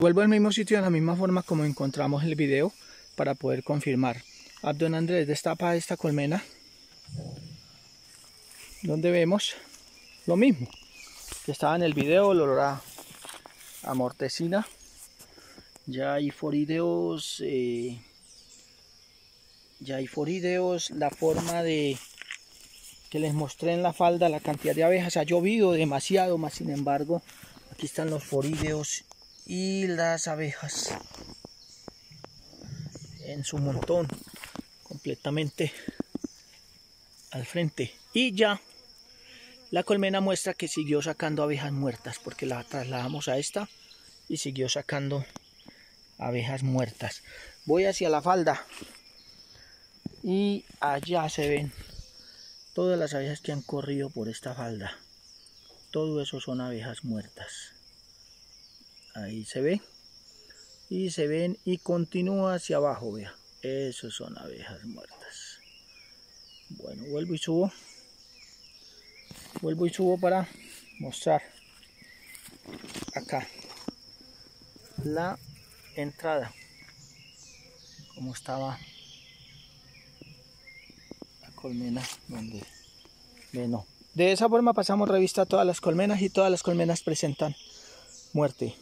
Vuelvo al mismo sitio de la misma forma como encontramos el video para poder confirmar. Abdon Andrés destapa esta colmena donde vemos lo mismo que estaba en el video, el olor a, mortecina. Ya hay forideos, eh, ya hay forideos, la forma de que les mostré en la falda, la cantidad de abejas, ha llovido demasiado, más sin embargo, aquí están los forideos y las abejas en su montón completamente al frente. Y ya la colmena muestra que siguió sacando abejas muertas porque la trasladamos a esta y siguió sacando abejas muertas. Voy hacia la falda y allá se ven todas las abejas que han corrido por esta falda. Todo eso son abejas muertas ahí se ve. Y se ven y continúa hacia abajo vea. Esos son abejas muertas. Bueno vuelvo y subo. Vuelvo y subo para mostrar acá la entrada. Como estaba la colmena donde bueno de esa forma pasamos revista a todas las colmenas y todas las colmenas presentan muerte